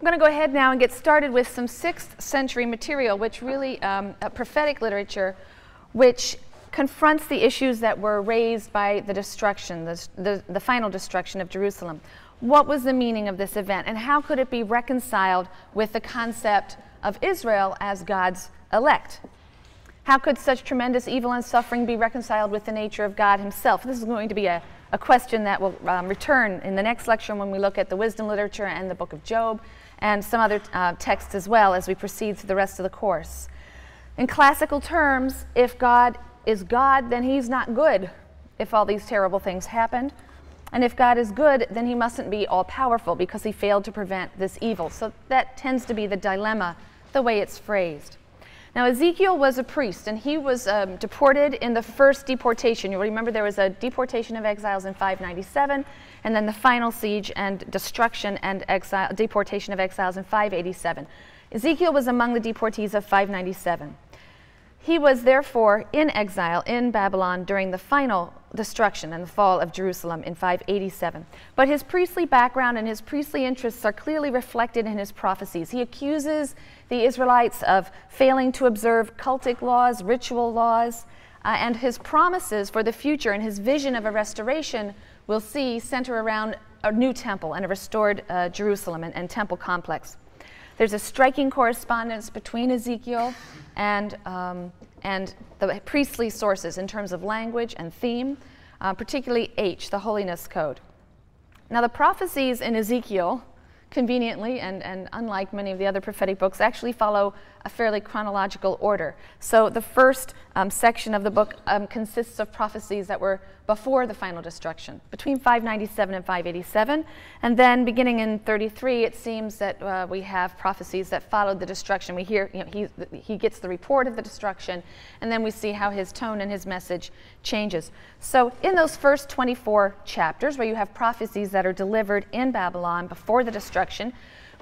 I'm going to go ahead now and get started with some 6th century material, which really, um, prophetic literature, which confronts the issues that were raised by the destruction, the, the, the, final destruction of Jerusalem. What was the meaning of this event, and how could it be reconciled with the concept of Israel as God's elect? How could such tremendous evil and suffering be reconciled with the nature of God Himself? This is going to be a, a question that will um, return in the next lecture when we look at the wisdom literature and the book of Job and some other uh, texts as well as we proceed through the rest of the course. In classical terms, if God is God, then he's not good if all these terrible things happened. And if God is good, then he mustn't be all powerful because he failed to prevent this evil. So that tends to be the dilemma, the way it's phrased. Now, Ezekiel was a priest, and he was um, deported in the first deportation. You'll remember there was a deportation of exiles in 597, and then the final siege and destruction and exile, deportation of exiles in 587. Ezekiel was among the deportees of 597. He was therefore in exile in Babylon during the final destruction and the fall of Jerusalem in 587. But his priestly background and his priestly interests are clearly reflected in his prophecies. He accuses the Israelites of failing to observe cultic laws, ritual laws, uh, and his promises for the future and his vision of a restoration we'll see center around a new temple and a restored uh, Jerusalem and, and temple complex. There's a striking correspondence between Ezekiel and, um, and the priestly sources in terms of language and theme, uh, particularly H, the holiness code. Now, the prophecies in Ezekiel, conveniently and, and unlike many of the other prophetic books, actually follow a fairly chronological order. So the first um, section of the book um, consists of prophecies that were before the final destruction, between 597 and 587. And then beginning in 33, it seems that uh, we have prophecies that followed the destruction. We hear, you know, he, he gets the report of the destruction, and then we see how his tone and his message changes. So in those first 24 chapters, where you have prophecies that are delivered in Babylon before the destruction,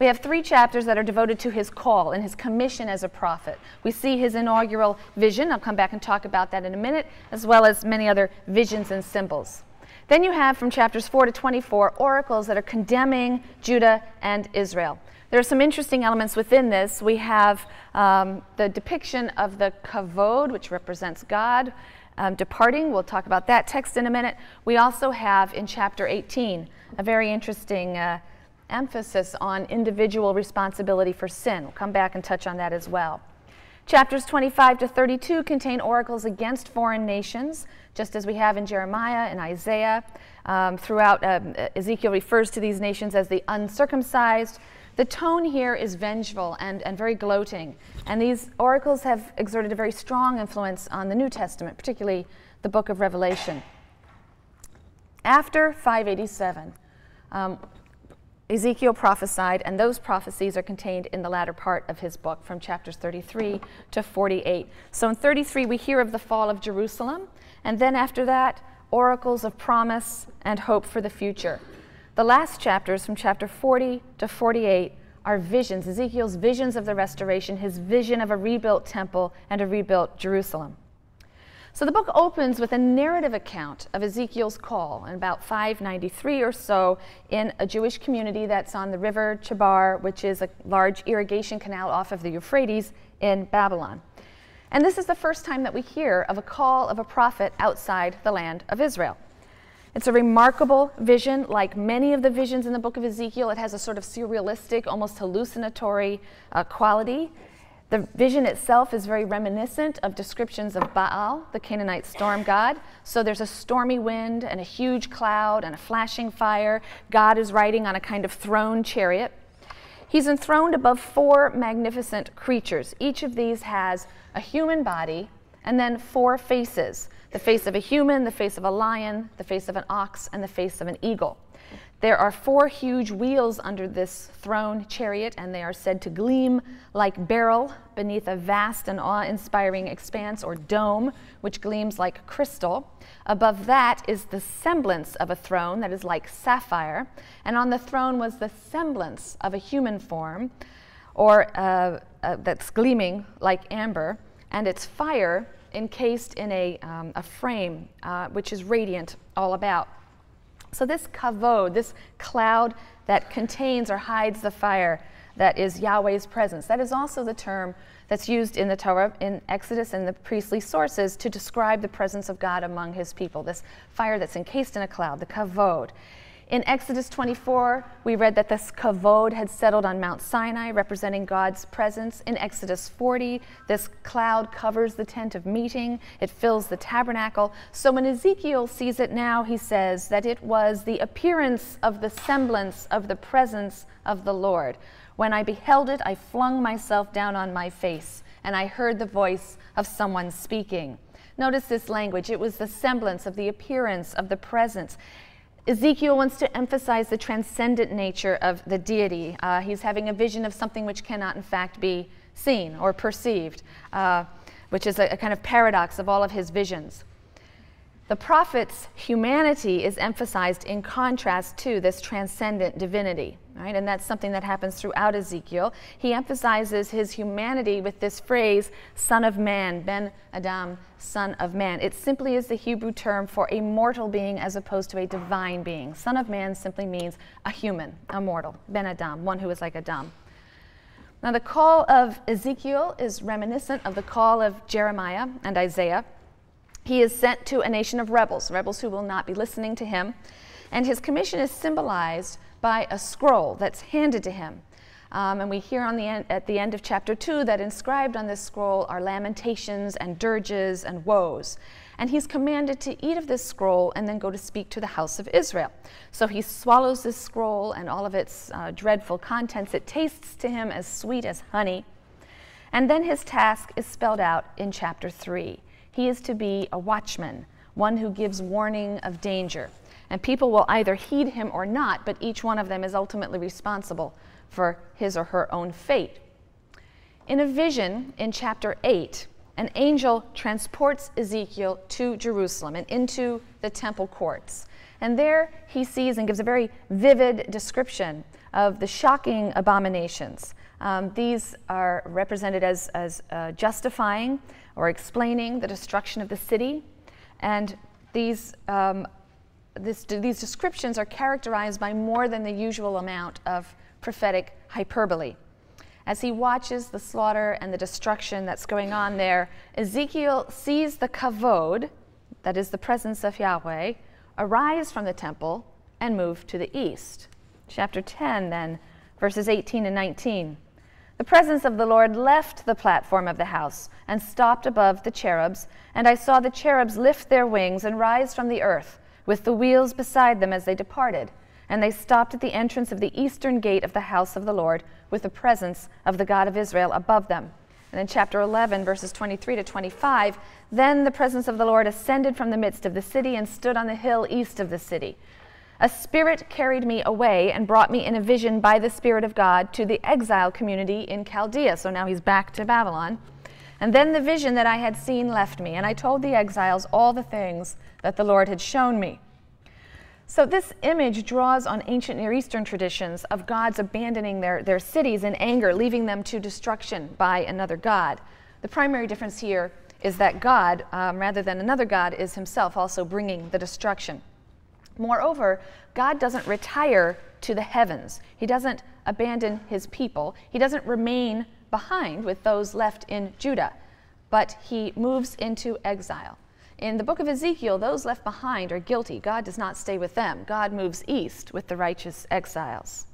we have three chapters that are devoted to his call and his commission as a prophet. We see his inaugural vision. I'll come back and talk about that in a minute, as well as many other visions and symbols. Then you have from chapters 4 to 24 oracles that are condemning Judah and Israel. There are some interesting elements within this. We have um, the depiction of the kavod, which represents God, um, departing. We'll talk about that text in a minute. We also have in chapter 18 a very interesting uh, emphasis on individual responsibility for sin. We'll come back and touch on that as well. Chapters 25 to 32 contain oracles against foreign nations, just as we have in Jeremiah and Isaiah. Um, throughout, um, Ezekiel refers to these nations as the uncircumcised. The tone here is vengeful and, and very gloating, and these oracles have exerted a very strong influence on the New Testament, particularly the book of Revelation. After 587, um, Ezekiel prophesied, and those prophecies are contained in the latter part of his book from chapters 33 to 48. So in 33, we hear of the fall of Jerusalem, and then after that, oracles of promise and hope for the future. The last chapters from chapter 40 to 48 are visions, Ezekiel's visions of the restoration, his vision of a rebuilt temple and a rebuilt Jerusalem. So the book opens with a narrative account of Ezekiel's call in about 593 or so in a Jewish community that's on the river Chebar, which is a large irrigation canal off of the Euphrates in Babylon. And this is the first time that we hear of a call of a prophet outside the land of Israel. It's a remarkable vision. Like many of the visions in the book of Ezekiel, it has a sort of surrealistic, almost hallucinatory uh, quality. The vision itself is very reminiscent of descriptions of Baal, the Canaanite storm god. So there's a stormy wind and a huge cloud and a flashing fire. God is riding on a kind of throne chariot. He's enthroned above four magnificent creatures. Each of these has a human body and then four faces the face of a human, the face of a lion, the face of an ox, and the face of an eagle. There are four huge wheels under this throne chariot, and they are said to gleam like beryl beneath a vast and awe inspiring expanse or dome, which gleams like crystal. Above that is the semblance of a throne that is like sapphire, and on the throne was the semblance of a human form, or uh, uh, that's gleaming like amber, and its fire encased in a, um, a frame uh, which is radiant all about. So this kavod, this cloud that contains or hides the fire, that is Yahweh's presence. That is also the term that's used in the Torah, in Exodus, and the priestly sources to describe the presence of God among his people. This fire that's encased in a cloud, the kavod. In Exodus 24, we read that this kavod had settled on Mount Sinai, representing God's presence. In Exodus 40, this cloud covers the tent of meeting, it fills the tabernacle. So when Ezekiel sees it now, he says that it was the appearance of the semblance of the presence of the Lord. When I beheld it, I flung myself down on my face, and I heard the voice of someone speaking. Notice this language. It was the semblance of the appearance of the presence. Ezekiel wants to emphasize the transcendent nature of the deity. Uh, he's having a vision of something which cannot, in fact, be seen or perceived, uh, which is a, a kind of paradox of all of his visions. The prophet's humanity is emphasized in contrast to this transcendent divinity, right? And that's something that happens throughout Ezekiel. He emphasizes his humanity with this phrase, son of man, ben Adam, son of man. It simply is the Hebrew term for a mortal being as opposed to a divine being. Son of man simply means a human, a mortal, ben Adam, one who is like Adam. Now, the call of Ezekiel is reminiscent of the call of Jeremiah and Isaiah. He is sent to a nation of rebels, rebels who will not be listening to him. And his commission is symbolized by a scroll that's handed to him. Um, and we hear on the end, at the end of chapter 2 that inscribed on this scroll are lamentations and dirges and woes. And he's commanded to eat of this scroll and then go to speak to the house of Israel. So he swallows this scroll and all of its uh, dreadful contents. It tastes to him as sweet as honey. And then his task is spelled out in chapter 3. He is to be a watchman, one who gives warning of danger. And people will either heed him or not, but each one of them is ultimately responsible for his or her own fate. In a vision in chapter 8, an angel transports Ezekiel to Jerusalem and into the temple courts. And there he sees and gives a very vivid description of the shocking abominations. Um, these are represented as, as uh, justifying or explaining the destruction of the city. And these, um, this, these descriptions are characterized by more than the usual amount of prophetic hyperbole. As he watches the slaughter and the destruction that's going on there, Ezekiel sees the kavod, that is the presence of Yahweh, arise from the temple and move to the east. Chapter 10, then, verses 18 and 19. The presence of the Lord left the platform of the house and stopped above the cherubs, and I saw the cherubs lift their wings and rise from the earth, with the wheels beside them as they departed. And they stopped at the entrance of the eastern gate of the house of the Lord, with the presence of the God of Israel above them. And in chapter 11, verses 23 to 25, then the presence of the Lord ascended from the midst of the city and stood on the hill east of the city. A spirit carried me away and brought me in a vision by the Spirit of God to the exile community in Chaldea. So now he's back to Babylon. And then the vision that I had seen left me, and I told the exiles all the things that the Lord had shown me. So, this image draws on ancient Near Eastern traditions of gods abandoning their, their cities in anger, leaving them to destruction by another god. The primary difference here is that God, um, rather than another God, is himself also bringing the destruction. Moreover, God doesn't retire to the heavens. He doesn't abandon his people. He doesn't remain behind with those left in Judah, but he moves into exile. In the book of Ezekiel, those left behind are guilty. God does not stay with them. God moves east with the righteous exiles.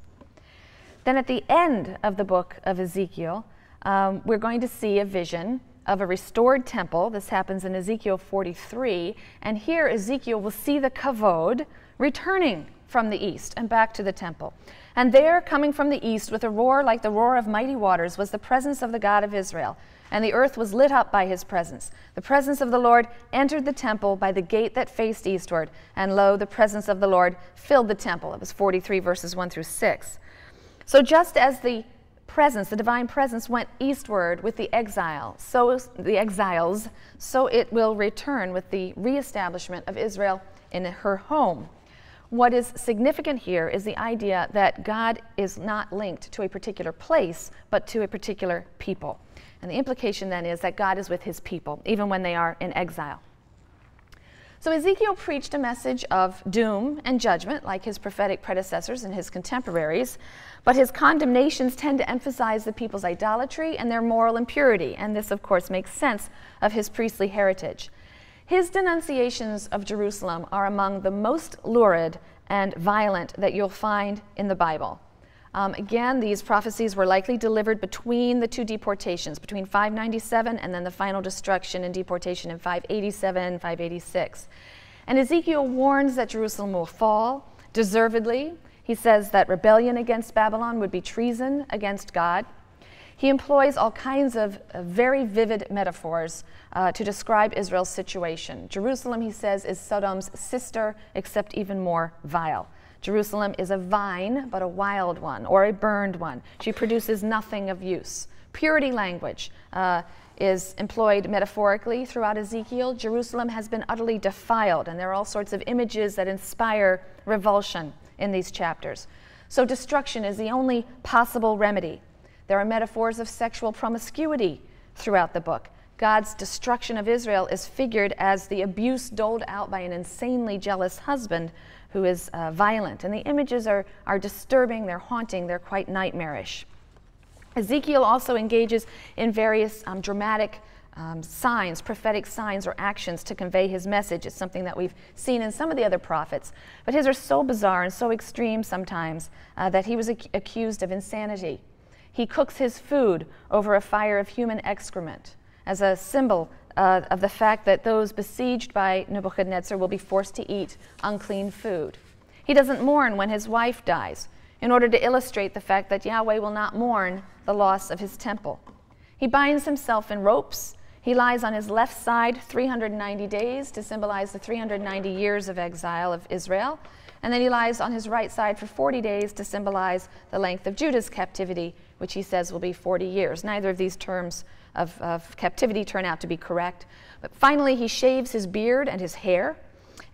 Then at the end of the book of Ezekiel, um, we're going to see a vision of a restored temple. This happens in Ezekiel 43. And here Ezekiel will see the kavod returning from the east and back to the temple. And there, coming from the east with a roar like the roar of mighty waters, was the presence of the God of Israel. And the earth was lit up by his presence. The presence of the Lord entered the temple by the gate that faced eastward. And lo, the presence of the Lord filled the temple. It was 43 verses 1 through 6. So just as the presence, the divine presence, went eastward with the exile, so the exiles, so it will return with the reestablishment of Israel in her home. What is significant here is the idea that God is not linked to a particular place, but to a particular people. And the implication then is that God is with his people, even when they are in exile. So Ezekiel preached a message of doom and judgment, like his prophetic predecessors and his contemporaries, but his condemnations tend to emphasize the people's idolatry and their moral impurity, and this, of course, makes sense of his priestly heritage. His denunciations of Jerusalem are among the most lurid and violent that you'll find in the Bible. Um, again, these prophecies were likely delivered between the two deportations, between 597 and then the final destruction and deportation in 587, 586. And Ezekiel warns that Jerusalem will fall, deservedly. He says that rebellion against Babylon would be treason against God. He employs all kinds of uh, very vivid metaphors uh, to describe Israel's situation. Jerusalem, he says, is Sodom's sister, except even more vile. Jerusalem is a vine, but a wild one, or a burned one. She produces nothing of use. Purity language uh, is employed metaphorically throughout Ezekiel. Jerusalem has been utterly defiled, and there are all sorts of images that inspire revulsion in these chapters. So, destruction is the only possible remedy. There are metaphors of sexual promiscuity throughout the book. God's destruction of Israel is figured as the abuse doled out by an insanely jealous husband who is uh, violent. And the images are, are disturbing, they're haunting, they're quite nightmarish. Ezekiel also engages in various um, dramatic um, signs, prophetic signs or actions to convey his message. It's something that we've seen in some of the other prophets. But his are so bizarre and so extreme sometimes uh, that he was ac- accused of insanity. He cooks his food over a fire of human excrement as a symbol uh, of the fact that those besieged by Nebuchadnezzar will be forced to eat unclean food. He doesn't mourn when his wife dies, in order to illustrate the fact that Yahweh will not mourn the loss of his temple. He binds himself in ropes. He lies on his left side 390 days to symbolize the 390 years of exile of Israel. And then he lies on his right side for 40 days to symbolize the length of Judah's captivity, which he says will be 40 years. Neither of these terms of, of captivity turn out to be correct. But finally, he shaves his beard and his hair,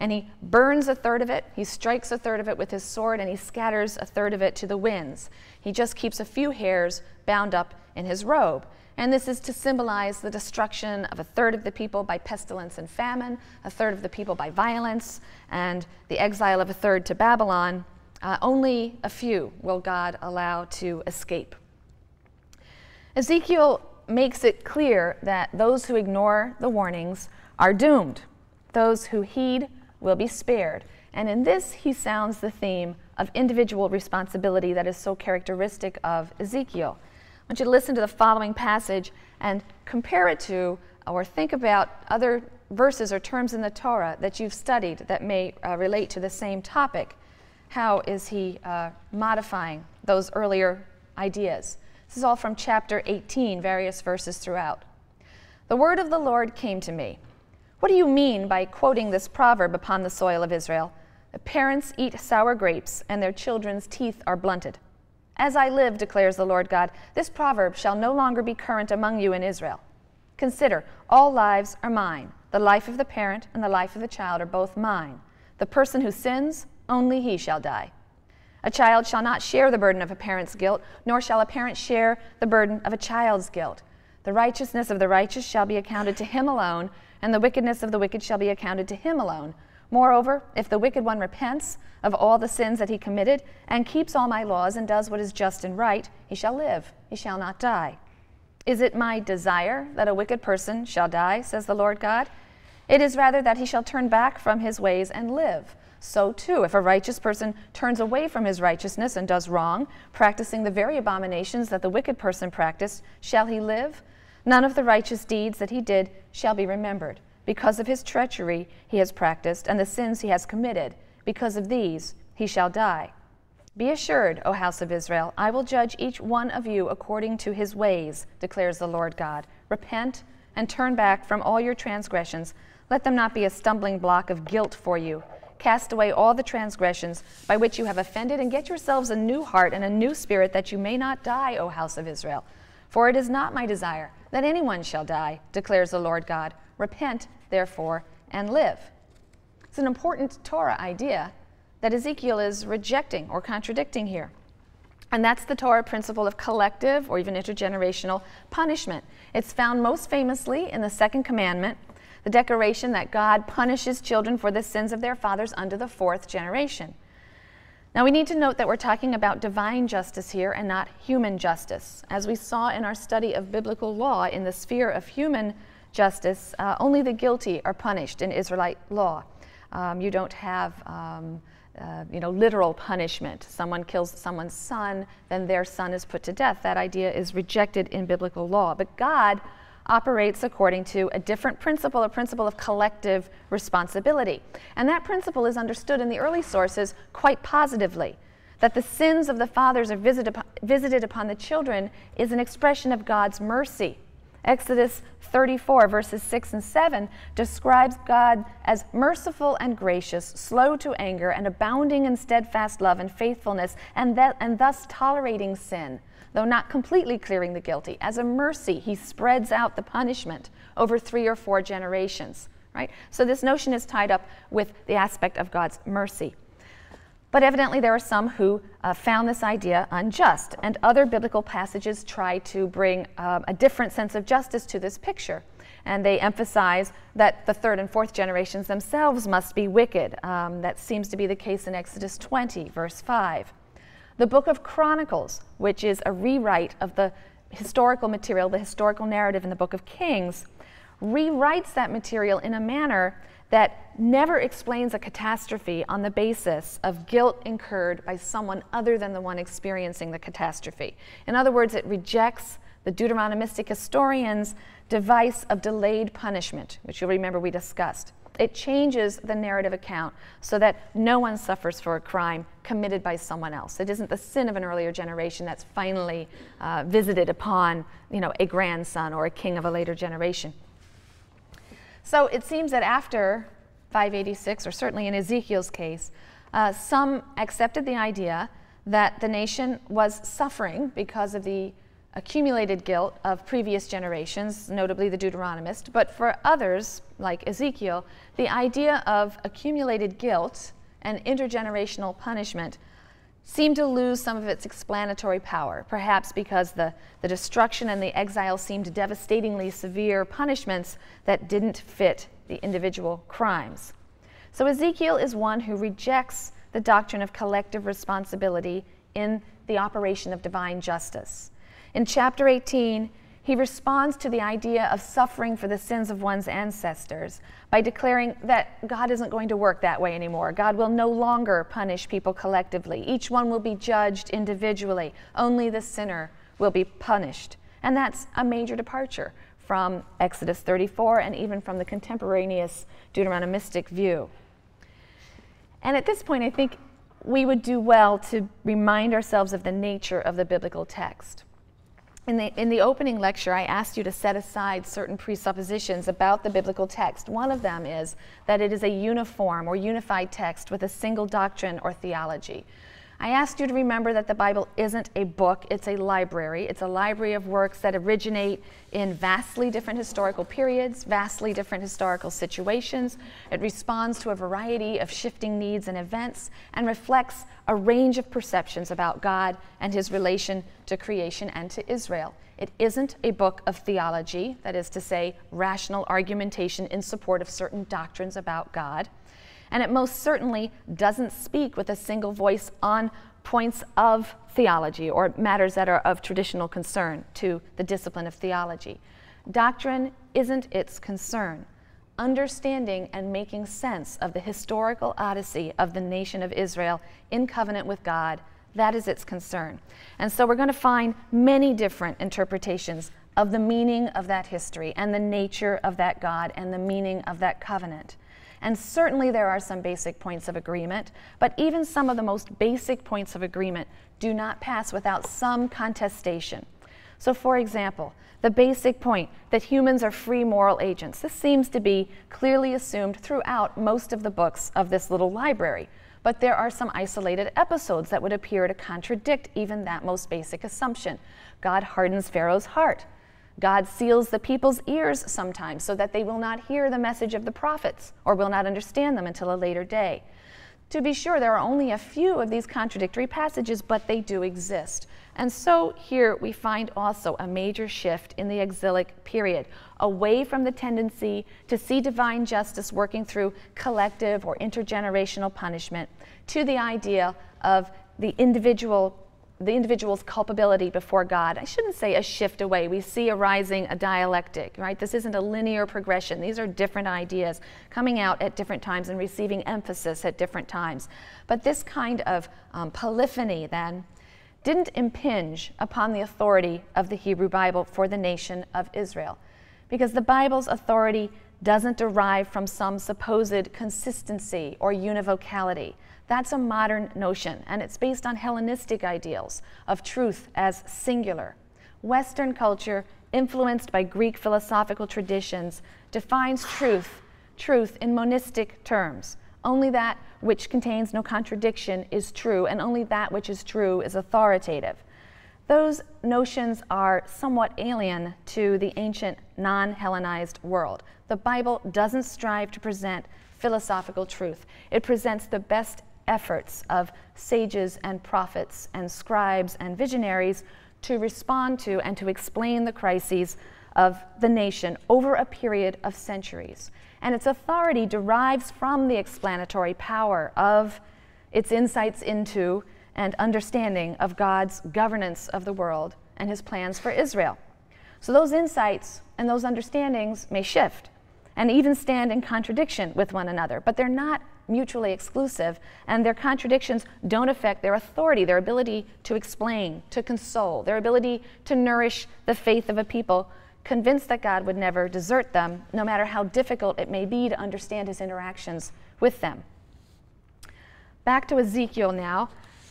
and he burns a third of it. He strikes a third of it with his sword, and he scatters a third of it to the winds. He just keeps a few hairs bound up in his robe. And this is to symbolize the destruction of a third of the people by pestilence and famine, a third of the people by violence, and the exile of a third to Babylon. Uh, only a few will God allow to escape. Ezekiel makes it clear that those who ignore the warnings are doomed. Those who heed will be spared. And in this, he sounds the theme of individual responsibility that is so characteristic of Ezekiel. I want you to listen to the following passage and compare it to or think about other verses or terms in the Torah that you've studied that may uh, relate to the same topic. How is he uh, modifying those earlier ideas? This is all from chapter 18, various verses throughout. The word of the Lord came to me. What do you mean by quoting this proverb upon the soil of Israel? The parents eat sour grapes, and their children's teeth are blunted. As I live, declares the Lord God, this proverb shall no longer be current among you in Israel. Consider, all lives are mine. The life of the parent and the life of the child are both mine. The person who sins, only he shall die. A child shall not share the burden of a parent's guilt, nor shall a parent share the burden of a child's guilt. The righteousness of the righteous shall be accounted to him alone, and the wickedness of the wicked shall be accounted to him alone. Moreover, if the wicked one repents of all the sins that he committed, and keeps all my laws, and does what is just and right, he shall live, he shall not die. Is it my desire that a wicked person shall die, says the Lord God? It is rather that he shall turn back from his ways and live. So, too, if a righteous person turns away from his righteousness and does wrong, practicing the very abominations that the wicked person practiced, shall he live? None of the righteous deeds that he did shall be remembered. Because of his treachery he has practiced, and the sins he has committed, because of these he shall die. Be assured, O house of Israel, I will judge each one of you according to his ways, declares the Lord God. Repent and turn back from all your transgressions. Let them not be a stumbling block of guilt for you. Cast away all the transgressions by which you have offended, and get yourselves a new heart and a new spirit, that you may not die, O house of Israel. For it is not my desire that anyone shall die, declares the Lord God. Repent, therefore, and live. It's an important Torah idea that Ezekiel is rejecting or contradicting here. And that's the Torah principle of collective or even intergenerational punishment. It's found most famously in the second commandment the declaration that God punishes children for the sins of their fathers under the fourth generation. Now, we need to note that we're talking about divine justice here and not human justice. As we saw in our study of biblical law in the sphere of human justice, uh, only the guilty are punished in Israelite law. Um, you don't have um, uh, you know, literal punishment. Someone kills someone's son, then their son is put to death. That idea is rejected in biblical law. But God operates according to a different principle, a principle of collective responsibility. And that principle is understood in the early sources quite positively. That the sins of the fathers are visited, visited upon the children is an expression of God's mercy. Exodus 34, verses 6 and 7, describes God as merciful and gracious, slow to anger, and abounding in steadfast love and faithfulness, and, that, and thus tolerating sin though not completely clearing the guilty. As a mercy, he spreads out the punishment over three or four generations, right? So this notion is tied up with the aspect of God's mercy. But evidently, there are some who uh, found this idea unjust, and other biblical passages try to bring um, a different sense of justice to this picture. And they emphasize that the third and fourth generations themselves must be wicked. Um, that seems to be the case in Exodus 20, verse 5. The book of Chronicles, which is a rewrite of the historical material, the historical narrative in the book of Kings, rewrites that material in a manner that never explains a catastrophe on the basis of guilt incurred by someone other than the one experiencing the catastrophe. In other words, it rejects the Deuteronomistic historian's device of delayed punishment, which you'll remember we discussed. It changes the narrative account so that no one suffers for a crime committed by someone else. It isn't the sin of an earlier generation that's finally uh, visited upon, you know, a grandson or a king of a later generation. So it seems that after 586, or certainly in Ezekiel's case, uh, some accepted the idea that the nation was suffering because of the accumulated guilt of previous generations, notably the Deuteronomist, but for others, like Ezekiel, the idea of accumulated guilt and intergenerational punishment seemed to lose some of its explanatory power, perhaps because the, the destruction and the exile seemed devastatingly severe punishments that didn't fit the individual crimes. So Ezekiel is one who rejects the doctrine of collective responsibility in the operation of divine justice. In chapter 18, he responds to the idea of suffering for the sins of one's ancestors by declaring that God isn't going to work that way anymore. God will no longer punish people collectively. Each one will be judged individually. Only the sinner will be punished. And that's a major departure from Exodus 34 and even from the contemporaneous Deuteronomistic view. And at this point, I think we would do well to remind ourselves of the nature of the biblical text. In the, in the opening lecture, I asked you to set aside certain presuppositions about the biblical text. One of them is that it is a uniform or unified text with a single doctrine or theology. I asked you to remember that the Bible isn't a book, it's a library. It's a library of works that originate in vastly different historical periods, vastly different historical situations. It responds to a variety of shifting needs and events and reflects a range of perceptions about God and his relation to creation and to Israel. It isn't a book of theology, that is to say, rational argumentation in support of certain doctrines about God and it most certainly doesn't speak with a single voice on points of theology or matters that are of traditional concern to the discipline of theology. Doctrine isn't its concern. Understanding and making sense of the historical odyssey of the nation of Israel in covenant with God, that is its concern. And so we're going to find many different interpretations of the meaning of that history and the nature of that God and the meaning of that covenant. And certainly there are some basic points of agreement, but even some of the most basic points of agreement do not pass without some contestation. So, for example, the basic point that humans are free moral agents. This seems to be clearly assumed throughout most of the books of this little library. But there are some isolated episodes that would appear to contradict even that most basic assumption. God hardens Pharaoh's heart. God seals the people's ears sometimes so that they will not hear the message of the prophets or will not understand them until a later day. To be sure, there are only a few of these contradictory passages, but they do exist. And so here we find also a major shift in the exilic period, away from the tendency to see divine justice working through collective or intergenerational punishment to the idea of the individual the individual's culpability before God. I shouldn't say a shift away. We see arising a dialectic, right? This isn't a linear progression. These are different ideas coming out at different times and receiving emphasis at different times. But this kind of um, polyphony then didn't impinge upon the authority of the Hebrew Bible for the nation of Israel. Because the Bible's authority doesn't derive from some supposed consistency or univocality. That's a modern notion, and it's based on Hellenistic ideals of truth as singular. Western culture, influenced by Greek philosophical traditions, defines truth, truth in monistic terms. Only that which contains no contradiction is true, and only that which is true is authoritative. Those notions are somewhat alien to the ancient non Hellenized world. The Bible doesn't strive to present philosophical truth, it presents the best efforts of sages and prophets and scribes and visionaries to respond to and to explain the crises of the nation over a period of centuries. And its authority derives from the explanatory power of its insights into and understanding of God's governance of the world and his plans for Israel. So those insights and those understandings may shift and even stand in contradiction with one another, but they're not mutually exclusive, and their contradictions don't affect their authority, their ability to explain, to console, their ability to nourish the faith of a people, convinced that God would never desert them, no matter how difficult it may be to understand his interactions with them. Back to Ezekiel now.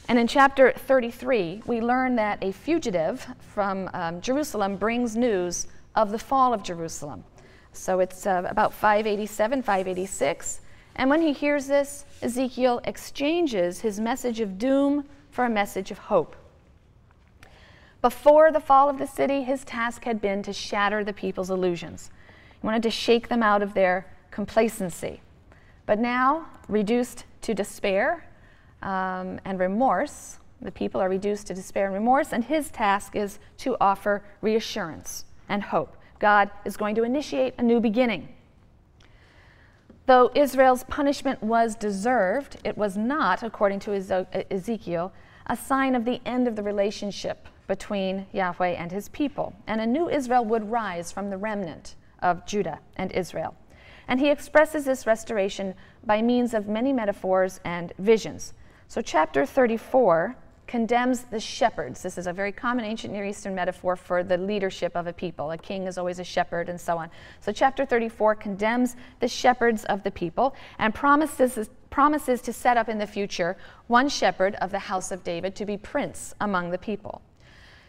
And in chapter 33, we learn that a fugitive from um, Jerusalem brings news of the fall of Jerusalem. So it's uh, about 587, 586. And when he hears this, Ezekiel exchanges his message of doom for a message of hope. Before the fall of the city, his task had been to shatter the people's illusions. He wanted to shake them out of their complacency. But now, reduced to despair um, and remorse, the people are reduced to despair and remorse, and his task is to offer reassurance and hope. God is going to initiate a new beginning. Though Israel's punishment was deserved, it was not, according to Ezekiel, a sign of the end of the relationship between Yahweh and his people. And a new Israel would rise from the remnant of Judah and Israel. And he expresses this restoration by means of many metaphors and visions. So, chapter 34 condemns the shepherds. This is a very common ancient Near Eastern metaphor for the leadership of a people. A king is always a shepherd, and so on. So, chapter 34 condemns the shepherds of the people and promises, promises to set up in the future one shepherd of the house of David to be prince among the people.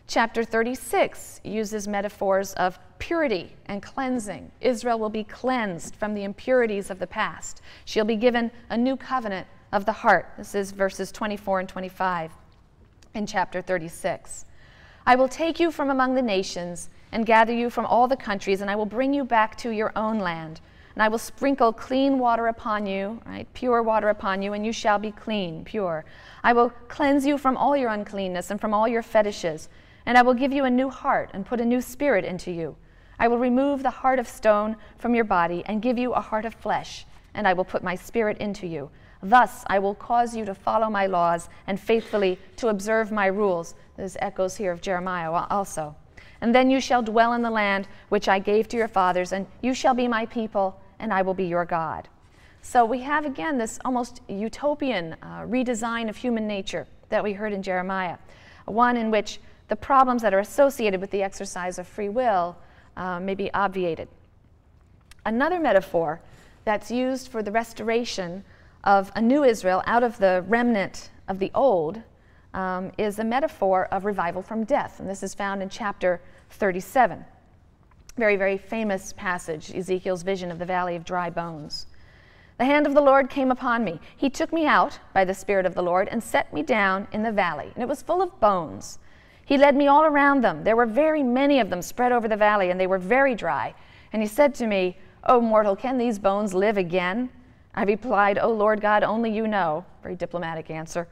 Chapter 36 uses metaphors of purity and cleansing. Israel will be cleansed from the impurities of the past. She'll be given a new covenant of the heart. This is verses 24 and 25 in chapter 36. I will take you from among the nations and gather you from all the countries, and I will bring you back to your own land. And I will sprinkle clean water upon you, right, pure water upon you, and you shall be clean, pure. I will cleanse you from all your uncleanness and from all your fetishes, and I will give you a new heart and put a new spirit into you. I will remove the heart of stone from your body and give you a heart of flesh, and I will put my spirit into you. Thus I will cause you to follow my laws and faithfully to observe my rules. There's echoes here of Jeremiah also. And then you shall dwell in the land which I gave to your fathers, and you shall be my people, and I will be your God. So we have again this almost utopian uh, redesign of human nature that we heard in Jeremiah, one in which the problems that are associated with the exercise of free will uh, may be obviated. Another metaphor that's used for the restoration of a new Israel out of the remnant of the old um, is a metaphor of revival from death. And this is found in chapter 37. Very, very famous passage, Ezekiel's vision of the valley of dry bones. The hand of the Lord came upon me. He took me out by the Spirit of the Lord and set me down in the valley, and it was full of bones. He led me all around them. There were very many of them spread over the valley, and they were very dry. And he said to me, O mortal, can these bones live again? I replied, O Lord God, only you know. Very diplomatic answer.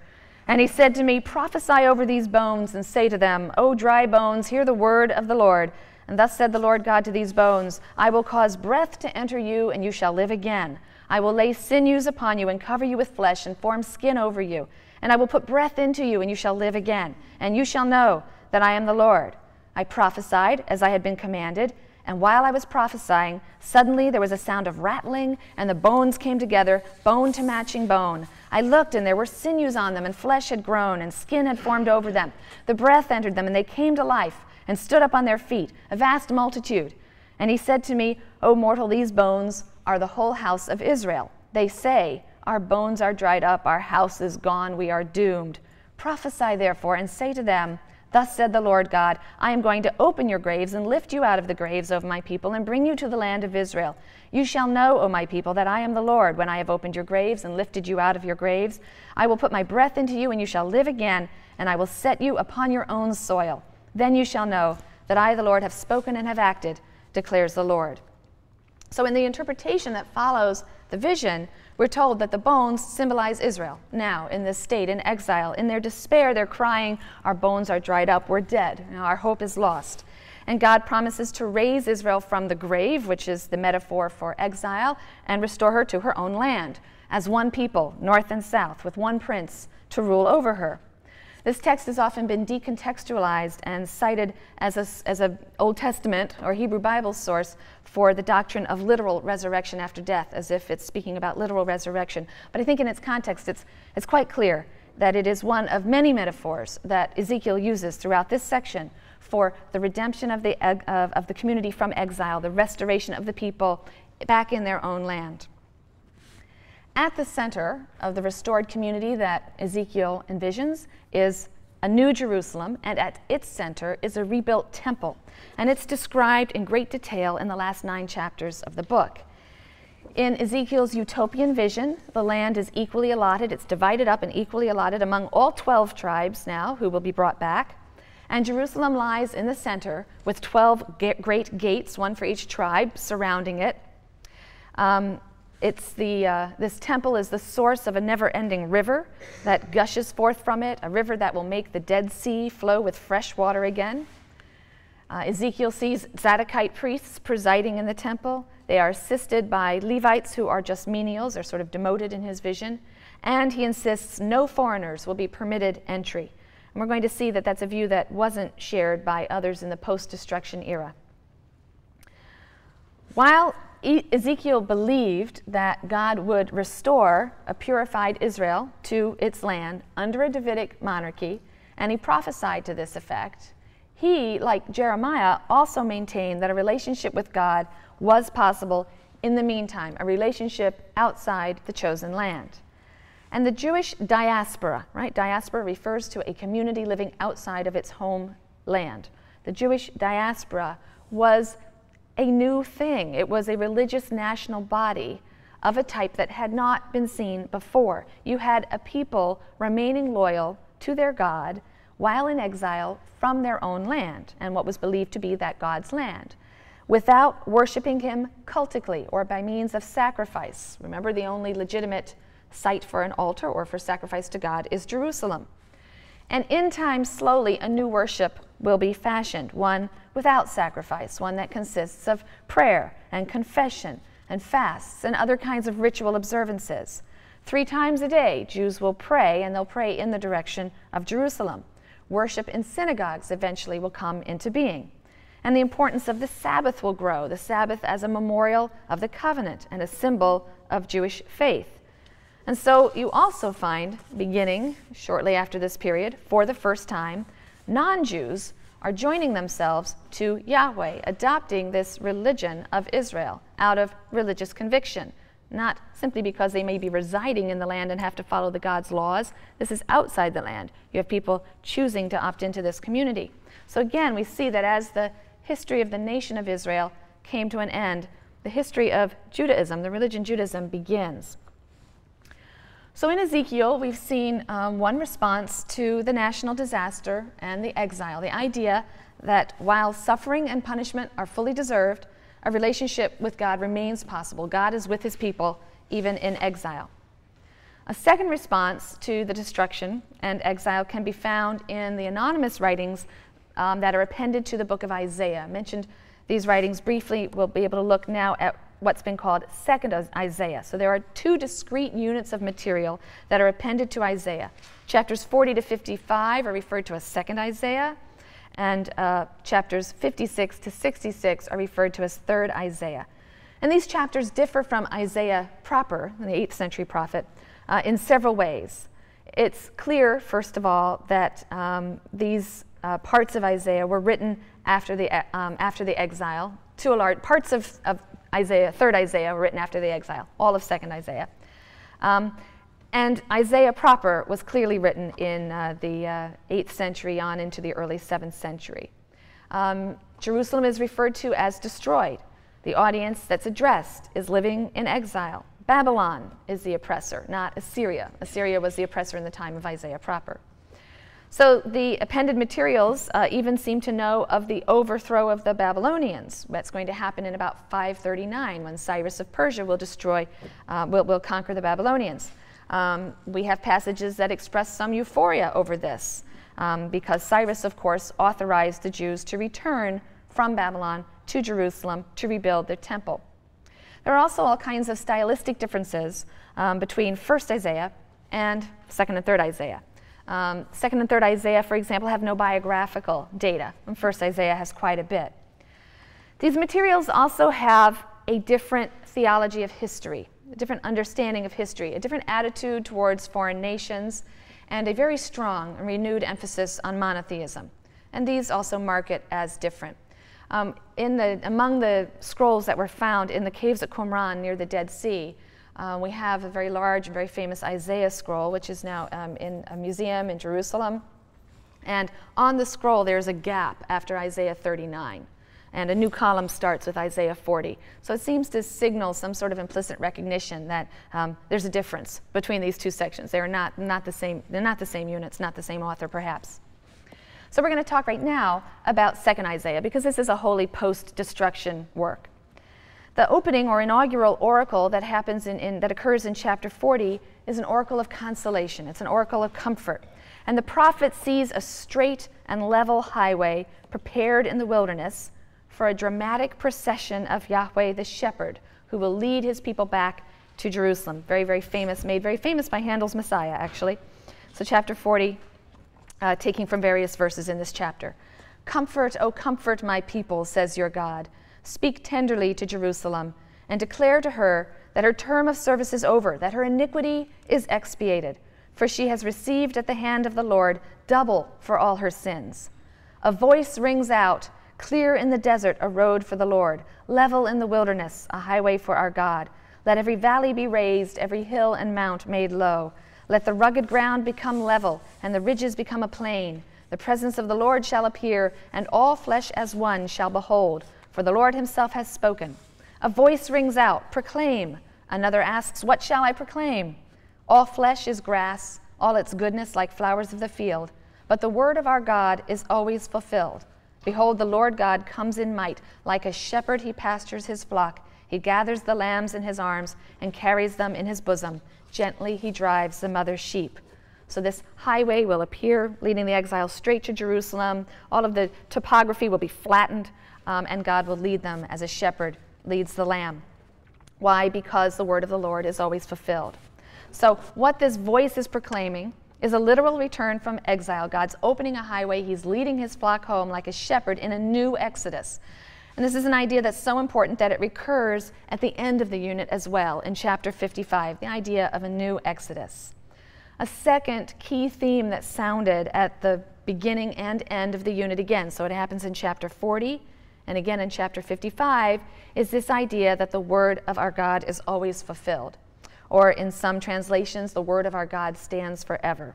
And he said to me, Prophesy over these bones and say to them, O dry bones, hear the word of the Lord. And thus said the Lord God to these bones I will cause breath to enter you, and you shall live again. I will lay sinews upon you, and cover you with flesh, and form skin over you. And I will put breath into you, and you shall live again. And you shall know that I am the Lord. I prophesied as I had been commanded. And while I was prophesying, suddenly there was a sound of rattling, and the bones came together, bone to matching bone. I looked, and there were sinews on them, and flesh had grown, and skin had formed over them. The breath entered them, and they came to life, and stood up on their feet, a vast multitude. And he said to me, O mortal, these bones are the whole house of Israel. They say, Our bones are dried up, our house is gone, we are doomed. Prophesy therefore, and say to them, Thus said the Lord God I am going to open your graves and lift you out of the graves of my people and bring you to the land of Israel. You shall know, O my people, that I am the Lord when I have opened your graves and lifted you out of your graves. I will put my breath into you, and you shall live again, and I will set you upon your own soil. Then you shall know that I, the Lord, have spoken and have acted, declares the Lord. So, in the interpretation that follows the vision, we're told that the bones symbolize Israel now in this state, in exile. In their despair, they're crying, Our bones are dried up, we're dead, our hope is lost. And God promises to raise Israel from the grave, which is the metaphor for exile, and restore her to her own land as one people, north and south, with one prince to rule over her. This text has often been decontextualized and cited as an as a Old Testament or Hebrew Bible source for the doctrine of literal resurrection after death, as if it's speaking about literal resurrection. But I think in its context, it's, it's quite clear that it is one of many metaphors that Ezekiel uses throughout this section for the redemption of the, of, of the community from exile, the restoration of the people back in their own land. At the center of the restored community that Ezekiel envisions is a new Jerusalem, and at its center is a rebuilt temple. And it's described in great detail in the last nine chapters of the book. In Ezekiel's utopian vision, the land is equally allotted, it's divided up and equally allotted among all 12 tribes now who will be brought back. And Jerusalem lies in the center with 12 great gates, one for each tribe, surrounding it. Um, it's the, uh, this temple is the source of a never ending river that gushes forth from it, a river that will make the Dead Sea flow with fresh water again. Uh, Ezekiel sees Zadokite priests presiding in the temple. They are assisted by Levites who are just menials, they're sort of demoted in his vision. And he insists no foreigners will be permitted entry. And we're going to see that that's a view that wasn't shared by others in the post destruction era. While Ezekiel believed that God would restore a purified Israel to its land under a Davidic monarchy, and he prophesied to this effect. He, like Jeremiah, also maintained that a relationship with God was possible in the meantime, a relationship outside the chosen land. And the Jewish diaspora, right? Diaspora refers to a community living outside of its home land. The Jewish diaspora was a new thing. It was a religious national body of a type that had not been seen before. You had a people remaining loyal to their God while in exile from their own land and what was believed to be that God's land, without worshiping him cultically or by means of sacrifice. Remember, the only legitimate site for an altar or for sacrifice to God is Jerusalem. And in time, slowly, a new worship will be fashioned, one without sacrifice, one that consists of prayer and confession and fasts and other kinds of ritual observances. Three times a day, Jews will pray, and they'll pray in the direction of Jerusalem. Worship in synagogues eventually will come into being. And the importance of the Sabbath will grow, the Sabbath as a memorial of the covenant and a symbol of Jewish faith. And so you also find, beginning shortly after this period, for the first time, non Jews are joining themselves to Yahweh, adopting this religion of Israel out of religious conviction, not simply because they may be residing in the land and have to follow the God's laws. This is outside the land. You have people choosing to opt into this community. So again, we see that as the history of the nation of Israel came to an end, the history of Judaism, the religion Judaism, begins. So in Ezekiel, we've seen um, one response to the national disaster and the exile the idea that while suffering and punishment are fully deserved, a relationship with God remains possible. God is with his people even in exile. A second response to the destruction and exile can be found in the anonymous writings um, that are appended to the book of Isaiah. I mentioned these writings briefly. We'll be able to look now at what's been called Second Isaiah. So there are two discrete units of material that are appended to Isaiah. Chapters 40 to 55 are referred to as Second Isaiah, and uh, chapters 56 to 66 are referred to as Third Isaiah. And these chapters differ from Isaiah proper, the 8th century prophet, uh, in several ways. It's clear, first of all, that um, these uh, parts of Isaiah were written after the, um, after the exile. To a large, parts of, of Isaiah, 3rd Isaiah, written after the exile, all of 2nd Isaiah. Um, and Isaiah proper was clearly written in uh, the uh, 8th century on into the early 7th century. Um, Jerusalem is referred to as destroyed. The audience that's addressed is living in exile. Babylon is the oppressor, not Assyria. Assyria was the oppressor in the time of Isaiah proper. So the appended materials uh, even seem to know of the overthrow of the Babylonians. That's going to happen in about 539 when Cyrus of Persia will destroy, uh, will, will conquer the Babylonians. Um, we have passages that express some euphoria over this um, because Cyrus, of course, authorized the Jews to return from Babylon to Jerusalem to rebuild their temple. There are also all kinds of stylistic differences um, between 1st Isaiah and 2nd and 3rd Isaiah. Um, 2nd and 3rd Isaiah, for example, have no biographical data, and 1st Isaiah has quite a bit. These materials also have a different theology of history a different understanding of history, a different attitude towards foreign nations, and a very strong and renewed emphasis on monotheism. And these also mark it as different. Um, in the, among the scrolls that were found in the caves at Qumran near the Dead Sea, uh, we have a very large and very famous Isaiah scroll, which is now um, in a museum in Jerusalem. And on the scroll, there's a gap after Isaiah 39 and a new column starts with Isaiah 40. So it seems to signal some sort of implicit recognition that um, there's a difference between these two sections. They are not, not the same, they're not the same units, not the same author perhaps. So we're going to talk right now about 2nd Isaiah because this is a wholly post-destruction work. The opening or inaugural oracle that happens in, in, that occurs in chapter 40 is an oracle of consolation. It's an oracle of comfort. And the prophet sees a straight and level highway prepared in the wilderness for a dramatic procession of Yahweh the shepherd who will lead his people back to Jerusalem. Very, very famous, made very famous by Handel's Messiah, actually. So, chapter 40, uh, taking from various verses in this chapter. Comfort, O comfort my people, says your God. Speak tenderly to Jerusalem and declare to her that her term of service is over, that her iniquity is expiated, for she has received at the hand of the Lord double for all her sins. A voice rings out Clear in the desert a road for the Lord, level in the wilderness a highway for our God. Let every valley be raised, every hill and mount made low. Let the rugged ground become level, and the ridges become a plain. The presence of the Lord shall appear, and all flesh as one shall behold, for the Lord himself has spoken. A voice rings out, Proclaim. Another asks, What shall I proclaim? All flesh is grass, all its goodness like flowers of the field. But the word of our God is always fulfilled. Behold, the Lord God comes in might. Like a shepherd, he pastures his flock. He gathers the lambs in his arms and carries them in his bosom. Gently he drives the mother sheep. So, this highway will appear, leading the exiles straight to Jerusalem. All of the topography will be flattened, um, and God will lead them as a shepherd leads the lamb. Why? Because the word of the Lord is always fulfilled. So, what this voice is proclaiming is a literal return from exile. God's opening a highway. He's leading his flock home like a shepherd in a new exodus. And this is an idea that's so important that it recurs at the end of the unit as well in chapter 55, the idea of a new exodus. A second key theme that sounded at the beginning and end of the unit again, so it happens in chapter 40 and again in chapter 55, is this idea that the word of our God is always fulfilled or in some translations, the word of our God stands forever.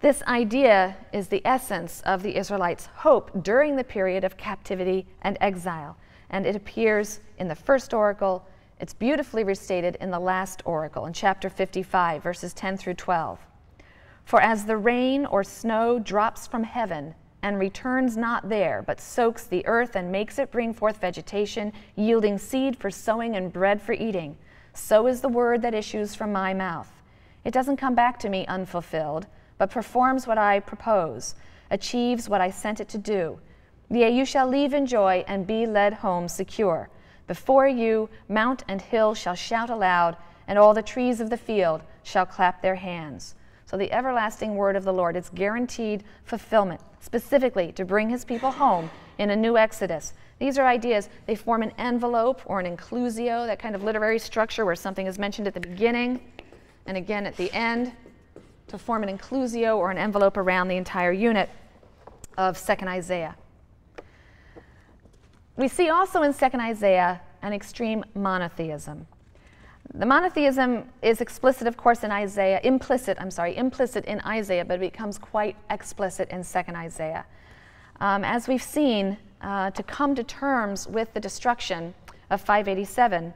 This idea is the essence of the Israelites' hope during the period of captivity and exile, and it appears in the first oracle. It's beautifully restated in the last oracle in chapter 55, verses 10 through 12. For as the rain or snow drops from heaven and returns not there, but soaks the earth and makes it bring forth vegetation, yielding seed for sowing and bread for eating, so is the word that issues from my mouth. It doesn't come back to me unfulfilled, but performs what I propose, achieves what I sent it to do. Yea, you shall leave in joy and be led home secure. Before you, mount and hill shall shout aloud, and all the trees of the field shall clap their hands. So the everlasting word of the Lord is guaranteed fulfillment, specifically to bring his people home in a new Exodus. These are ideas. They form an envelope or an inclusio, that kind of literary structure where something is mentioned at the beginning and again at the end to form an inclusio or an envelope around the entire unit of 2nd Isaiah. We see also in 2nd Isaiah an extreme monotheism. The monotheism is explicit, of course, in Isaiah, implicit, I'm sorry, implicit in Isaiah, but it becomes quite explicit in 2nd Isaiah. Um, as we've seen, uh, to come to terms with the destruction of 587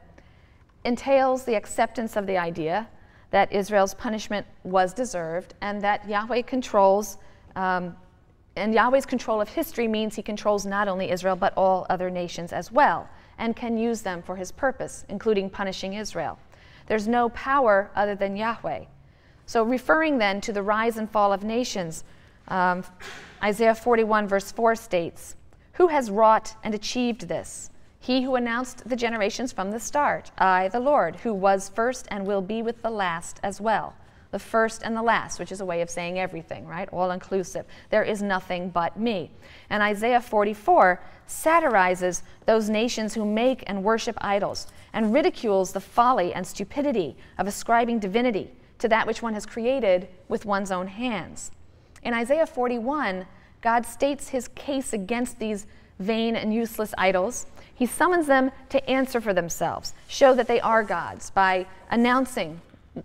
entails the acceptance of the idea that Israel's punishment was deserved and that Yahweh controls, um, and Yahweh's control of history means he controls not only Israel but all other nations as well and can use them for his purpose, including punishing Israel. There's no power other than Yahweh. So, referring then to the rise and fall of nations, um, Isaiah 41, verse 4 states, Who has wrought and achieved this? He who announced the generations from the start, I, the Lord, who was first and will be with the last as well. The first and the last, which is a way of saying everything, right? All inclusive. There is nothing but me. And Isaiah 44 satirizes those nations who make and worship idols and ridicules the folly and stupidity of ascribing divinity to that which one has created with one's own hands. In Isaiah 41, God states his case against these vain and useless idols he summons them to answer for themselves, show that they are gods by announcing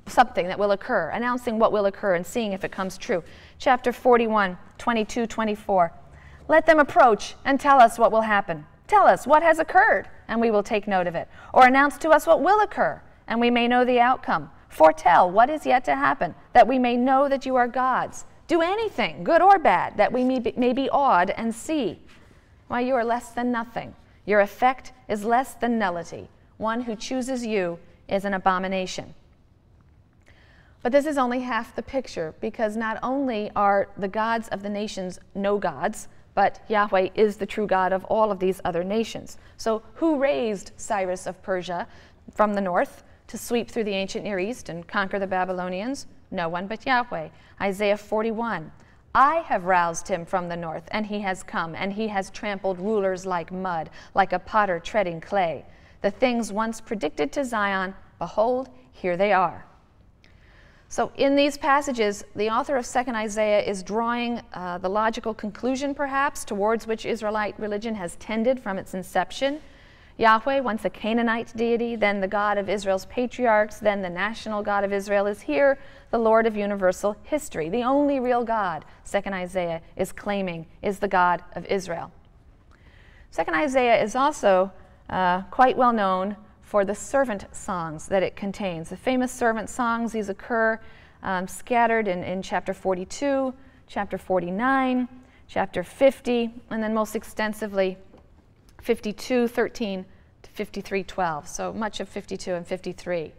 something that will occur, announcing what will occur, and seeing if it comes true. Chapter 41, 22, 24. Let them approach and tell us what will happen. Tell us what has occurred, and we will take note of it. Or announce to us what will occur, and we may know the outcome. Foretell what is yet to happen, that we may know that you are gods. Do anything, good or bad, that we may be, may be awed and see. Why, you are less than nothing. Your effect is less than nullity. One who chooses you is an abomination. But this is only half the picture because not only are the gods of the nations no gods, but Yahweh is the true God of all of these other nations. So, who raised Cyrus of Persia from the north to sweep through the ancient Near East and conquer the Babylonians? No one but Yahweh. Isaiah 41. I have roused him from the north, and he has come, and he has trampled rulers like mud, like a potter treading clay. The things once predicted to Zion, behold, here they are. So, in these passages, the author of 2nd Isaiah is drawing uh, the logical conclusion, perhaps, towards which Israelite religion has tended from its inception. Yahweh, once a Canaanite deity, then the God of Israel's patriarchs, then the national God of Israel, is here the Lord of universal history. The only real God, 2nd Isaiah is claiming, is the God of Israel. 2nd Isaiah is also uh, quite well known for the servant songs that it contains. The famous servant songs, these occur um, scattered in, in chapter 42, chapter 49, chapter 50, and then most extensively 52, 13 to 53, 12. So much of 52 and 53.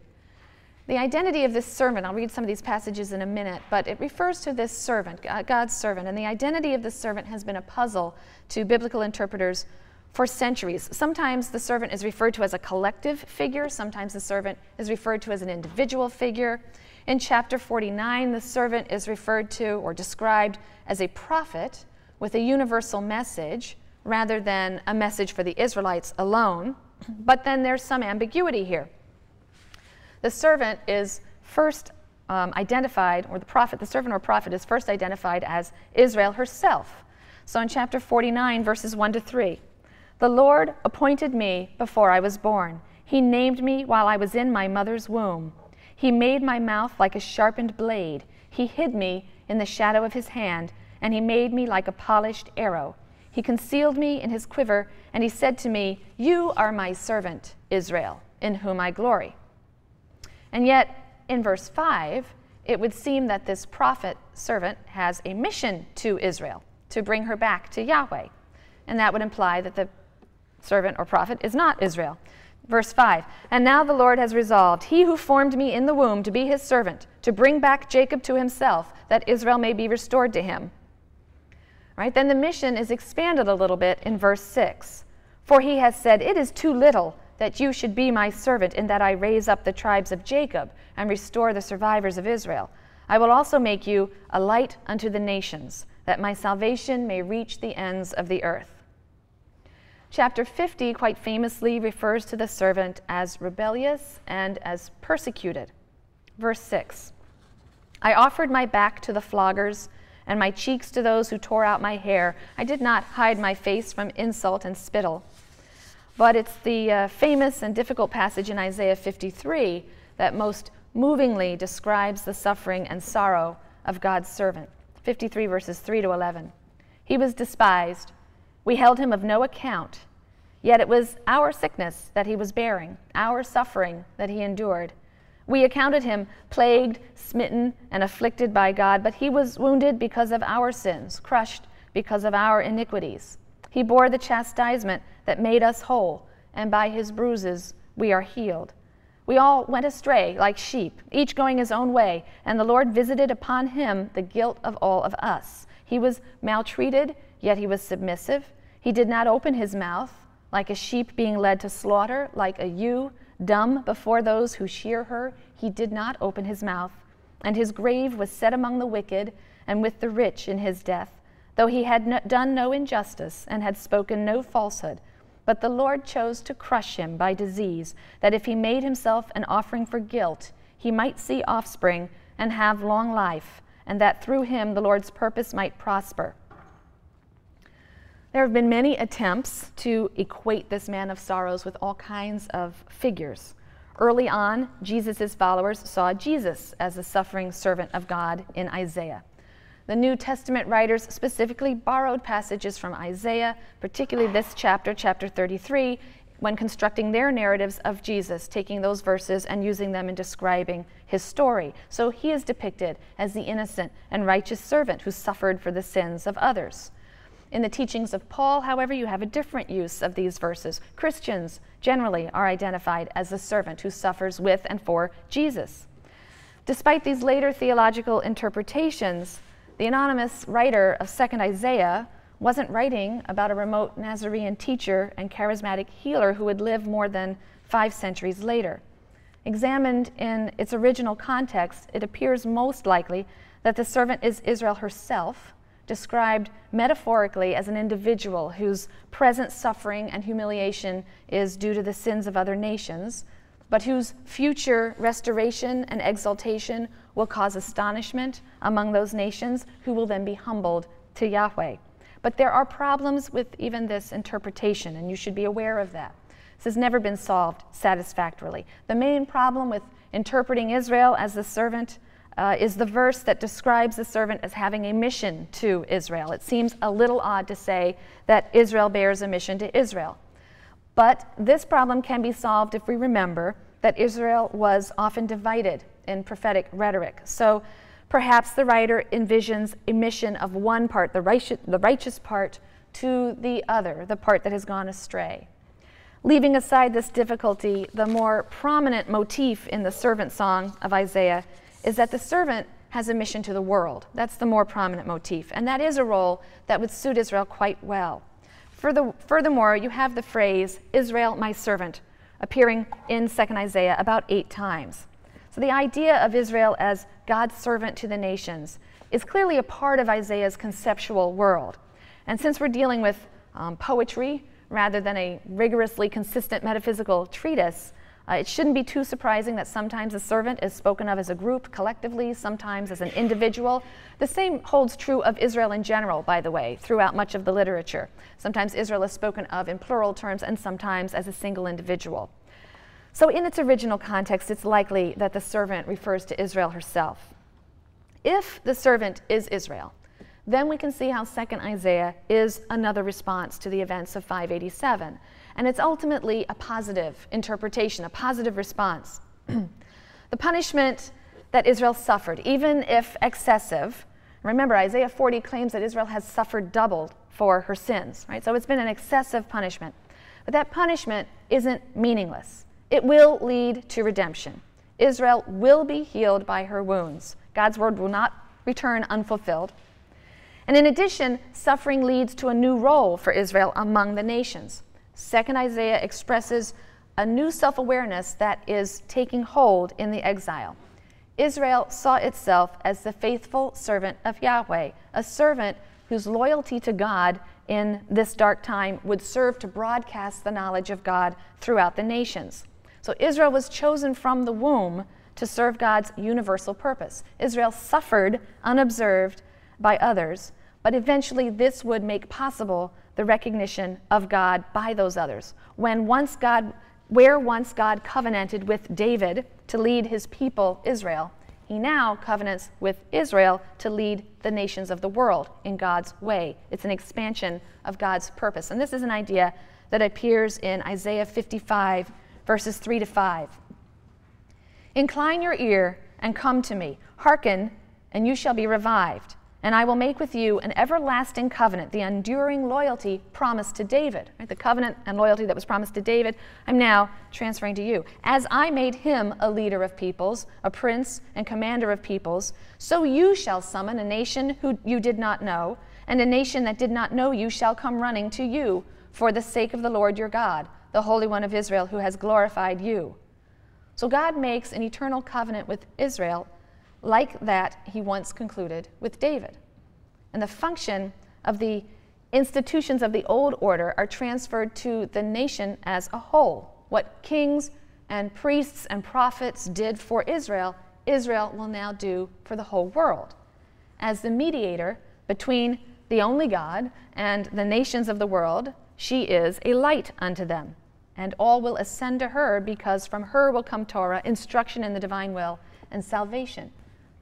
The identity of this servant, I'll read some of these passages in a minute, but it refers to this servant, God's servant. And the identity of this servant has been a puzzle to biblical interpreters for centuries. Sometimes the servant is referred to as a collective figure, sometimes the servant is referred to as an individual figure. In chapter 49, the servant is referred to or described as a prophet with a universal message rather than a message for the Israelites alone. But then there's some ambiguity here. The servant is first um, identified, or the prophet, the servant or prophet is first identified as Israel herself. So in chapter 49, verses 1 to 3, the Lord appointed me before I was born. He named me while I was in my mother's womb. He made my mouth like a sharpened blade. He hid me in the shadow of his hand, and he made me like a polished arrow. He concealed me in his quiver, and he said to me, You are my servant, Israel, in whom I glory. And yet, in verse 5, it would seem that this prophet servant has a mission to Israel to bring her back to Yahweh. And that would imply that the servant or prophet is not Israel. Verse 5 And now the Lord has resolved, He who formed me in the womb to be his servant, to bring back Jacob to himself, that Israel may be restored to him. Right? Then the mission is expanded a little bit in verse 6. For he has said, It is too little that you should be my servant, in that I raise up the tribes of Jacob and restore the survivors of Israel. I will also make you a light unto the nations, that my salvation may reach the ends of the earth. Chapter 50 quite famously refers to the servant as rebellious and as persecuted. Verse 6 I offered my back to the floggers and my cheeks to those who tore out my hair. I did not hide my face from insult and spittle. But it's the uh, famous and difficult passage in Isaiah 53 that most movingly describes the suffering and sorrow of God's servant. 53 verses 3 to 11. He was despised. We held him of no account. Yet it was our sickness that he was bearing, our suffering that he endured. We accounted him plagued, smitten, and afflicted by God, but he was wounded because of our sins, crushed because of our iniquities. He bore the chastisement that made us whole, and by his bruises we are healed. We all went astray like sheep, each going his own way, and the Lord visited upon him the guilt of all of us. He was maltreated, yet he was submissive. He did not open his mouth, like a sheep being led to slaughter, like a ewe dumb before those who shear her. He did not open his mouth. And his grave was set among the wicked, and with the rich in his death, though he had no, done no injustice and had spoken no falsehood. But the Lord chose to crush him by disease, that if he made himself an offering for guilt, he might see offspring and have long life, and that through him the Lord's purpose might prosper. There have been many attempts to equate this man of sorrows with all kinds of figures. Early on, Jesus' followers saw Jesus as the suffering servant of God in Isaiah. The New Testament writers specifically borrowed passages from Isaiah, particularly this chapter, chapter 33, when constructing their narratives of Jesus, taking those verses and using them in describing his story. So he is depicted as the innocent and righteous servant who suffered for the sins of others. In the teachings of Paul, however, you have a different use of these verses. Christians generally are identified as the servant who suffers with and for Jesus. Despite these later theological interpretations, the anonymous writer of 2nd Isaiah wasn't writing about a remote Nazarene teacher and charismatic healer who would live more than five centuries later. Examined in its original context, it appears most likely that the servant is Israel herself, described metaphorically as an individual whose present suffering and humiliation is due to the sins of other nations, but whose future restoration and exaltation will cause astonishment among those nations who will then be humbled to Yahweh. But there are problems with even this interpretation, and you should be aware of that. This has never been solved satisfactorily. The main problem with interpreting Israel as the servant uh, is the verse that describes the servant as having a mission to Israel. It seems a little odd to say that Israel bears a mission to Israel. But this problem can be solved if we remember that Israel was often divided in prophetic rhetoric. So perhaps the writer envisions a mission of one part, the righteous, the righteous part, to the other, the part that has gone astray. Leaving aside this difficulty, the more prominent motif in the servant song of Isaiah is that the servant has a mission to the world. That's the more prominent motif. And that is a role that would suit Israel quite well. Furthermore, you have the phrase, Israel, my servant, appearing in 2nd Isaiah about eight times. So the idea of Israel as God's servant to the nations is clearly a part of Isaiah's conceptual world. And since we're dealing with um, poetry rather than a rigorously consistent metaphysical treatise, uh, it shouldn't be too surprising that sometimes a servant is spoken of as a group collectively, sometimes as an individual. The same holds true of Israel in general, by the way, throughout much of the literature. Sometimes Israel is spoken of in plural terms and sometimes as a single individual. So, in its original context, it's likely that the servant refers to Israel herself. If the servant is Israel, then we can see how 2nd Isaiah is another response to the events of 587. And it's ultimately a positive interpretation, a positive response. the punishment that Israel suffered, even if excessive, remember Isaiah 40 claims that Israel has suffered doubled for her sins, right? So it's been an excessive punishment. But that punishment isn't meaningless. It will lead to redemption. Israel will be healed by her wounds. God's word will not return unfulfilled. And in addition, suffering leads to a new role for Israel among the nations. Second Isaiah expresses a new self awareness that is taking hold in the exile. Israel saw itself as the faithful servant of Yahweh, a servant whose loyalty to God in this dark time would serve to broadcast the knowledge of God throughout the nations. So Israel was chosen from the womb to serve God's universal purpose. Israel suffered unobserved by others, but eventually this would make possible the recognition of God by those others. When once God where once God covenanted with David to lead his people Israel, he now covenants with Israel to lead the nations of the world in God's way. It's an expansion of God's purpose. And this is an idea that appears in Isaiah 55, verses 3 to 5. Incline your ear and come to me. Hearken, and you shall be revived and I will make with you an everlasting covenant, the enduring loyalty promised to David. Right? The covenant and loyalty that was promised to David, I'm now transferring to you. As I made him a leader of peoples, a prince and commander of peoples, so you shall summon a nation who you did not know, and a nation that did not know you shall come running to you for the sake of the Lord your God, the Holy One of Israel, who has glorified you. So God makes an eternal covenant with Israel like that he once concluded with David. And the function of the institutions of the old order are transferred to the nation as a whole. What kings and priests and prophets did for Israel, Israel will now do for the whole world. As the mediator between the only God and the nations of the world, she is a light unto them. And all will ascend to her because from her will come Torah, instruction in the divine will, and salvation.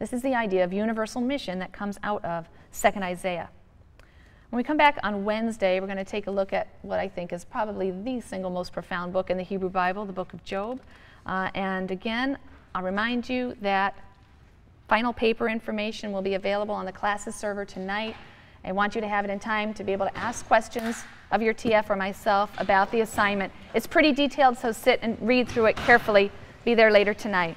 This is the idea of universal mission that comes out of 2nd Isaiah. When we come back on Wednesday, we're going to take a look at what I think is probably the single most profound book in the Hebrew Bible, the book of Job. Uh, and again, I'll remind you that final paper information will be available on the classes server tonight. I want you to have it in time to be able to ask questions of your TF or myself about the assignment. It's pretty detailed, so sit and read through it carefully. Be there later tonight.